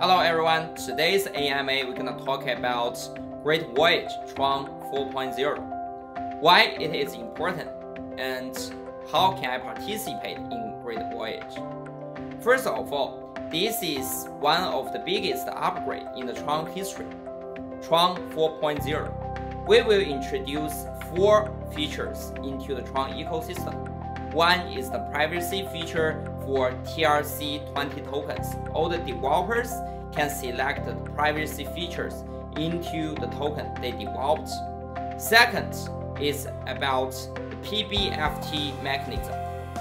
Hello everyone, today's AMA we're gonna talk about Great Voyage Tron 4.0. Why it is important and how can I participate in Great Voyage? First of all, this is one of the biggest upgrade in the Tron history. Tron 4.0. We will introduce four features into the Tron ecosystem. One is the privacy feature for TRC20 tokens. All the developers can select the privacy features into the token they developed. Second is about PBFT mechanism.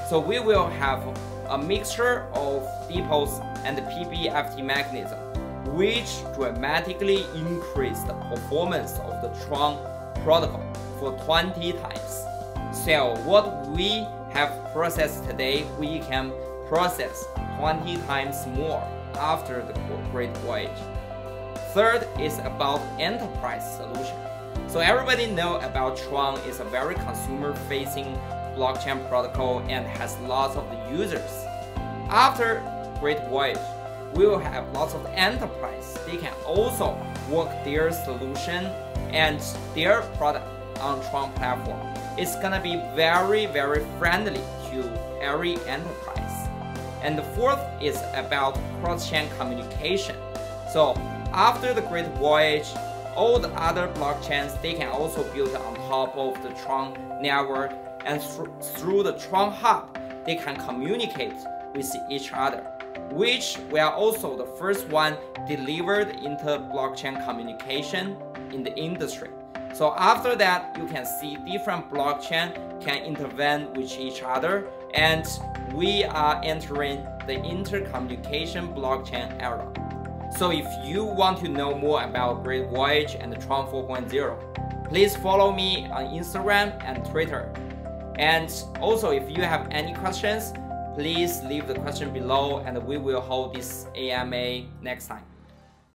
So we will have a mixture of DPoS and the PBFT mechanism, which dramatically increase the performance of the Tron protocol for 20 times. So what we have processed today, we can process 20 times more after the Great Voyage. Third is about enterprise solution. So everybody know about Tron is a very consumer-facing blockchain protocol and has lots of users. After Great Voyage, we will have lots of enterprise. They can also work their solution and their product on Tron platform. It's gonna be very, very friendly to every enterprise. And the fourth is about cross-chain communication. So after the Great Voyage, all the other blockchains, they can also build on top of the Tron network and th through the Tron hub, they can communicate with each other, which we are also the first one delivered inter-blockchain communication in the industry. So after that, you can see different blockchain can intervene with each other and we are entering the intercommunication blockchain era. So if you want to know more about Great Voyage and the Tron 4.0, please follow me on Instagram and Twitter. And also if you have any questions, please leave the question below and we will hold this AMA next time.